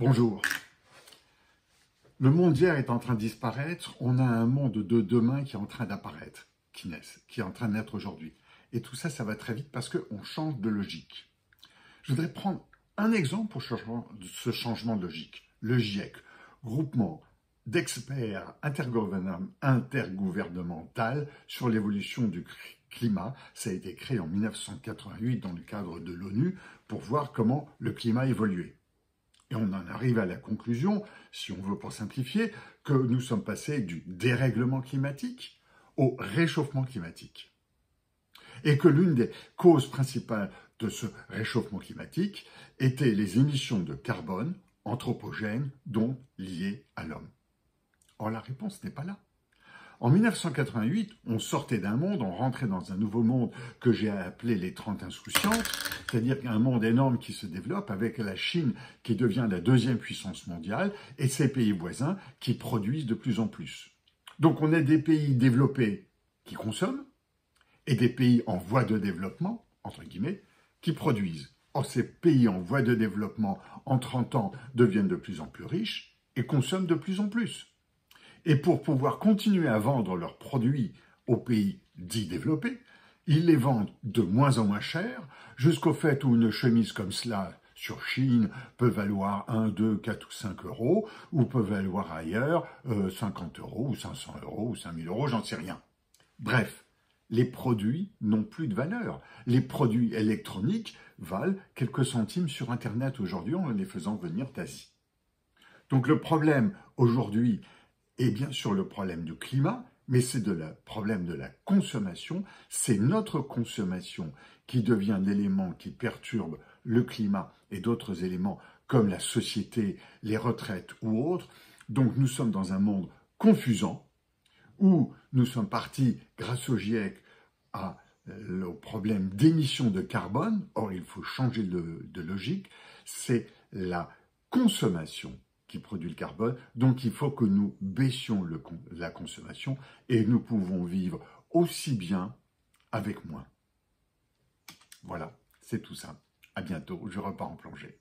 Bonjour. Le monde d'hier est en train de disparaître. On a un monde de demain qui est en train d'apparaître, qui naît, qui est en train de naître aujourd'hui. Et tout ça, ça va très vite parce qu'on change de logique. Je voudrais prendre un exemple pour ce changement de logique. Le GIEC, groupement d'experts intergouvernemental sur l'évolution du climat. Ça a été créé en 1988 dans le cadre de l'ONU pour voir comment le climat évoluait. Et on en arrive à la conclusion, si on veut pour simplifier, que nous sommes passés du dérèglement climatique au réchauffement climatique. Et que l'une des causes principales de ce réchauffement climatique étaient les émissions de carbone anthropogènes, dont liées à l'homme. Or, la réponse n'est pas là. En 1988, on sortait d'un monde, on rentrait dans un nouveau monde que j'ai appelé les 30 insouciantes, c'est-à-dire un monde énorme qui se développe avec la Chine qui devient la deuxième puissance mondiale et ses pays voisins qui produisent de plus en plus. Donc on a des pays développés qui consomment et des pays en voie de développement, entre guillemets, qui produisent. Or, ces pays en voie de développement, en 30 ans, deviennent de plus en plus riches et consomment de plus en plus. Et pour pouvoir continuer à vendre leurs produits aux pays dits développés, ils les vendent de moins en moins cher, jusqu'au fait où une chemise comme cela sur Chine peut valoir 1, 2, 4 ou 5 euros, ou peut valoir ailleurs 50 euh, euros, ou 500 euros, ou 5000 euros, j'en sais rien. Bref, les produits n'ont plus de valeur. Les produits électroniques valent quelques centimes sur Internet aujourd'hui en les faisant venir d'Asie. Donc le problème aujourd'hui, et bien sûr le problème du climat, mais c'est le problème de la consommation. C'est notre consommation qui devient l'élément qui perturbe le climat et d'autres éléments comme la société, les retraites ou autres. Donc nous sommes dans un monde confusant où nous sommes partis, grâce au GIEC, à, euh, au problème d'émission de carbone. Or, il faut changer de logique. C'est la consommation qui produit le carbone. Donc il faut que nous baissions la consommation et nous pouvons vivre aussi bien avec moins. Voilà, c'est tout ça. À bientôt, je repars en plongée.